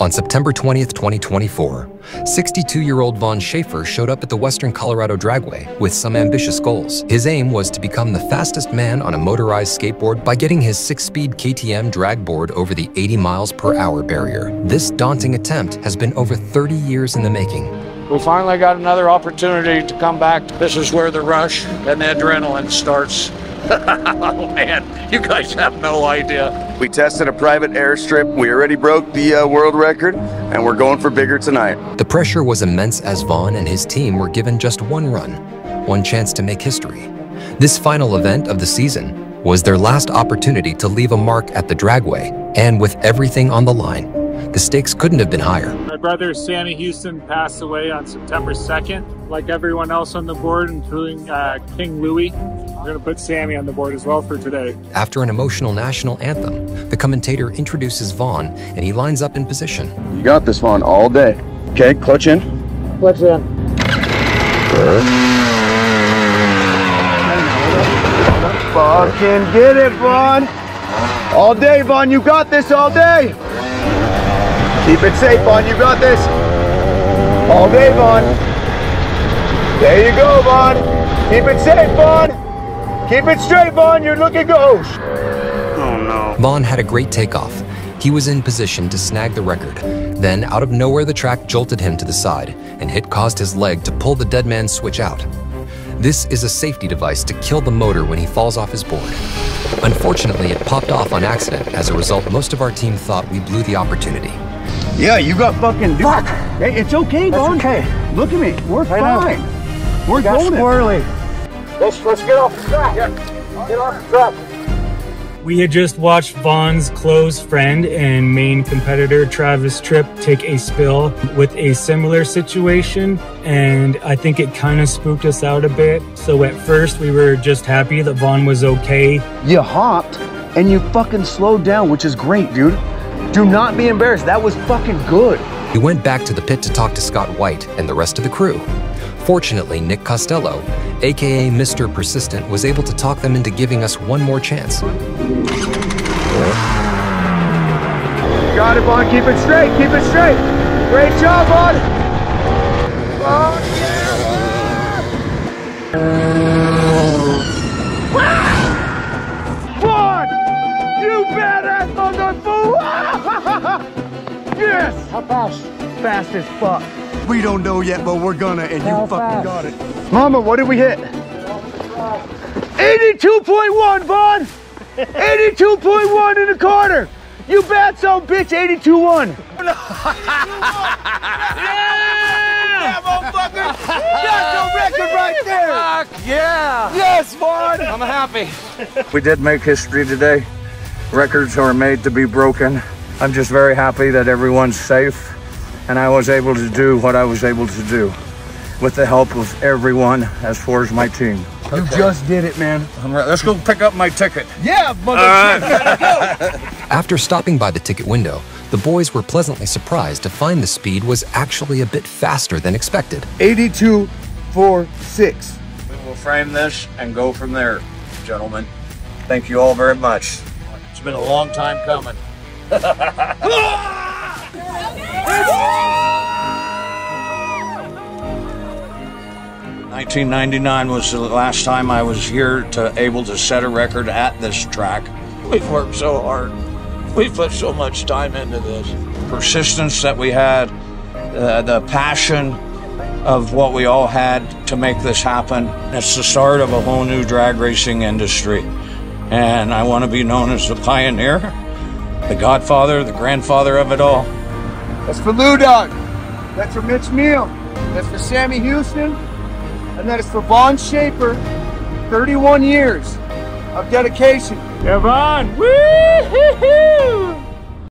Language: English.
On September 20th, 2024, 62-year-old Vaughn Shafer showed up at the Western Colorado Dragway with some ambitious goals. His aim was to become the fastest man on a motorized skateboard by getting his six-speed KTM drag board over the 80 miles per hour barrier. This daunting attempt has been over 30 years in the making. We finally got another opportunity to come back. This is where the rush and the adrenaline starts. oh man, you guys have no idea. We tested a private airstrip. We already broke the uh, world record, and we're going for bigger tonight. The pressure was immense as Vaughn and his team were given just one run, one chance to make history. This final event of the season was their last opportunity to leave a mark at the dragway, and with everything on the line, the stakes couldn't have been higher. My brother Sammy Houston passed away on September 2nd. Like everyone else on the board, including uh, King Louis, we're going to put Sammy on the board as well for today. After an emotional national anthem, the commentator introduces Vaughn and he lines up in position. You got this Vaughn, all day. Okay, clutch in. Clutch in. Fucking get it, Vaughn. All day, Vaughn. You got this all day. Keep it safe, Vaughn. You got this. All day, Vaughn. There you go, Vaughn. Keep it safe, Vaughn. Keep it straight, Vaughn. You're looking gauche. Oh, no. Vaughn had a great takeoff. He was in position to snag the record. Then, out of nowhere, the track jolted him to the side, and hit caused his leg to pull the dead man's switch out. This is a safety device to kill the motor when he falls off his board. Unfortunately, it popped off on accident. As a result, most of our team thought we blew the opportunity. Yeah, you got fucking... Fuck! Hey, it's okay, Vaughn. okay. Look at me. We're I fine. We're Got golden. squirrely. Let's let's get off the track. Get off the track. We had just watched Vaughn's close friend and main competitor Travis Tripp take a spill with a similar situation, and I think it kind of spooked us out a bit. So at first, we were just happy that Vaughn was okay. You hopped and you fucking slowed down, which is great, dude. Do not be embarrassed. That was fucking good. We went back to the pit to talk to Scott White and the rest of the crew. Fortunately, Nick Costello, aka Mr. Persistent, was able to talk them into giving us one more chance. Got it, Vaughn. Keep it straight. Keep it straight. Great job, Vaughn. Vaughn! Yes! How fast? Fast as fuck. We don't know yet, but we're gonna, and How you fucking fast? got it. Mama, what did we hit? 82.1, Vaughn! 82.1 in the corner! You bad son bitch, 82.1! yeah! motherfucker! That's a record right there! Fuck Yeah. Yes, Vaughn! I'm happy. We did make history today. Records are made to be broken. I'm just very happy that everyone's safe and I was able to do what I was able to do with the help of everyone as far as my team. You just did it, man. All right, let's go pick up my ticket. Yeah, motherfucker. After stopping by the ticket window, the boys were pleasantly surprised to find the speed was actually a bit faster than expected. 8246. We will frame this and go from there, gentlemen. Thank you all very much. It's been a long time coming. 1999 was the last time I was here to able to set a record at this track. We've worked so hard. We've put so much time into this. Persistence that we had, uh, the passion of what we all had to make this happen. It's the start of a whole new drag racing industry. And I want to be known as the pioneer, the godfather, the grandfather of it all. That's for Lou Dog. That's for Mitch Neal. That's for Sammy Houston. And that is for Vaughn Shafer. 31 years of dedication. Come on! Woo-hoo-hoo!